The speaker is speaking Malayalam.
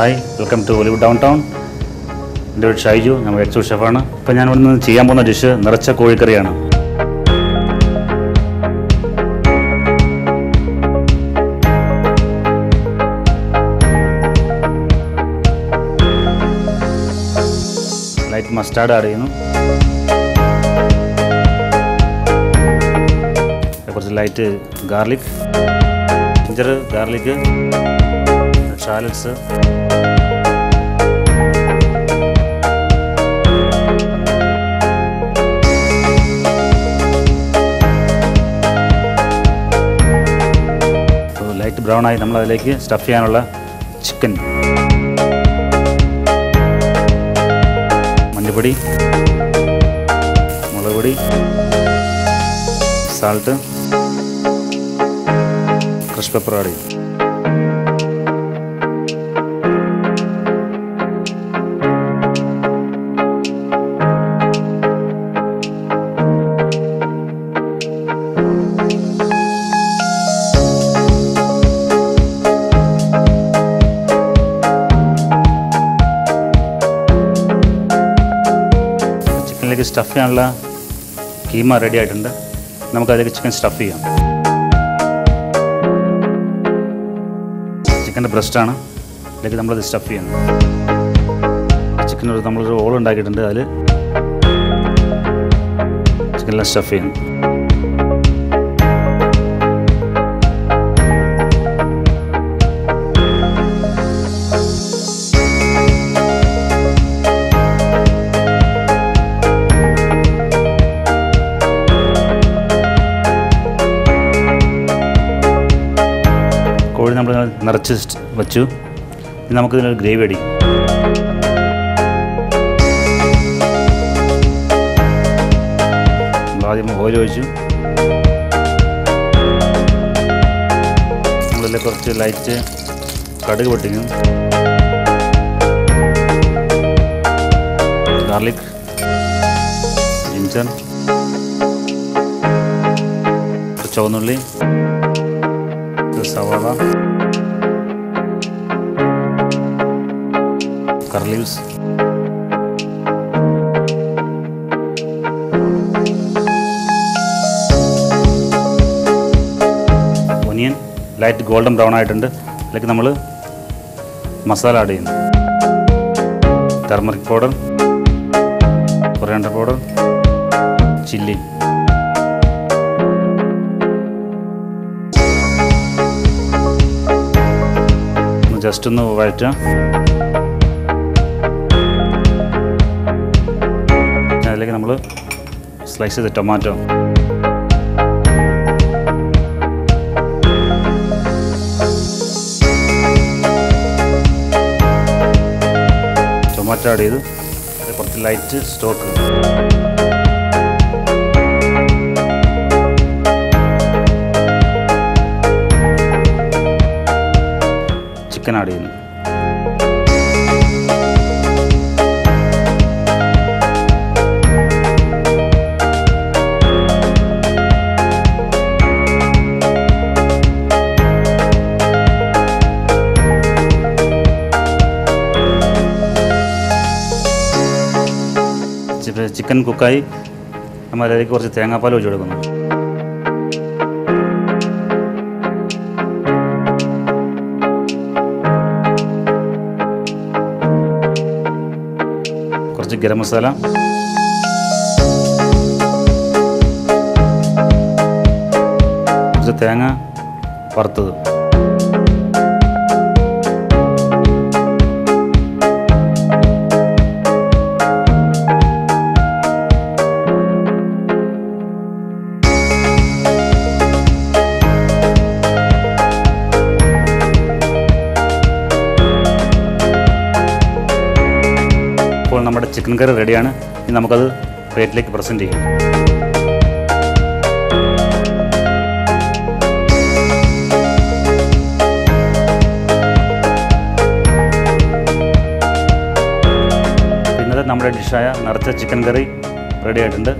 Hi welcome to Hollywood downtown എന്റെ പേര് ഷൈജു ഞാൻ എക്സോ ഷെഫാണ്. ഇപ്പോൾ ഞാൻ ഇവിടെ നിന്ന് ചെയ്യാൻ പോകുന്ന ഡിഷ് നിറച്ച കോഴിക്കറിയാണ്. ലൈറ്റ് മസ്റ്റാർഡ് ആഡ് ചെയ്യുന്നു. കുറച്ച് light garlic ginger garlic shallots light brown ആയി നമ്മൾ അതിലേക്ക് സ്റ്റഫ് ചെയ്യാനുള്ള ചിക്കൻ മഞ്ഞൾപ്പൊടി മുളക് പൊടി സാൾട്ട് ക്രഷ് പെപ്പർ ആഡ് ചെയ്യും. ചിക്കനിലേക്ക് സ്റ്റഫ് ചെയ്യാനുള്ള കീമ റെഡി ആയിട്ടുണ്ട്. നമുക്ക് അതിലേക്ക് ചിക്കൻ സ്റ്റഫ് ചെയ്യാം. ചിക്കന്റെ ബ്രസ്റ്റാണ് അതിലേക്ക് നമ്മളത് സ്റ്റഫ് ചെയ്യുന്നത് ചിക്കൻ നമ്മളൊരു ഓൾ ഉണ്ടാക്കിയിട്ടുണ്ട്. അതിൽ ചിക്കനെല്ലാം സ്റ്റഫ് ചെയ്യുന്നു. നമ്മൾ നിറച്ച് വെച്ചു. നമുക്കിതിനൊരു ഗ്രേവി അടിക്കും. ആദ്യം ഓയിൽ ഒഴിച്ചു. നമ്മളിൽ കുറച്ച് ലൈറ്റ് കടുക് പൊട്ടിക്കും. ഗാർലിക് ജിഞ്ചർ ചുവന്നുള്ളി സവാള. Curry leaves onion light golden brown ആയിട്ടുണ്ട്. അതിലേക്ക് നമ്മൾ മസാല ആഡ് ചെയ്യുന്നു. Turmeric powder coriander powder chilli just ഒന്ന് വഴറ്റുക. അതിലേക്ക് നമ്മൾ സ്ലൈസ് ചെയ്ത ടൊമാറ്റോ ടൊമാറ്റോ ആഡ് ചെയ്ത് അത് കുറച്ച് ലൈറ്റ് സ്റ്റോക്ക് ചിക്കൻ ആഡ് ചെയ്യുന്നു ചിക്കൻ കുക്കായി നമ്മൾ അതിലേക്ക് കുറച്ച് തേങ്ങാപ്പാൽ ഒഴിച്ചു കൊടുക്കുന്നു. കുറച്ച് ഗരം മസാല. കുറച്ച് തേങ്ങ വറുത്തത്. നമ്മുടെ ചിക്കൻ കറി റെഡിയാണ് ഇനി നമുക്കത് പ്ലേറ്റിലേക്ക് പ്രസന്റ് ചെയ്യാം. ഇന്നത്തെ നമ്മുടെ ഡിഷായ നിറച്ച ചിക്കൻ കറി റെഡി ആയിട്ടുണ്ട്.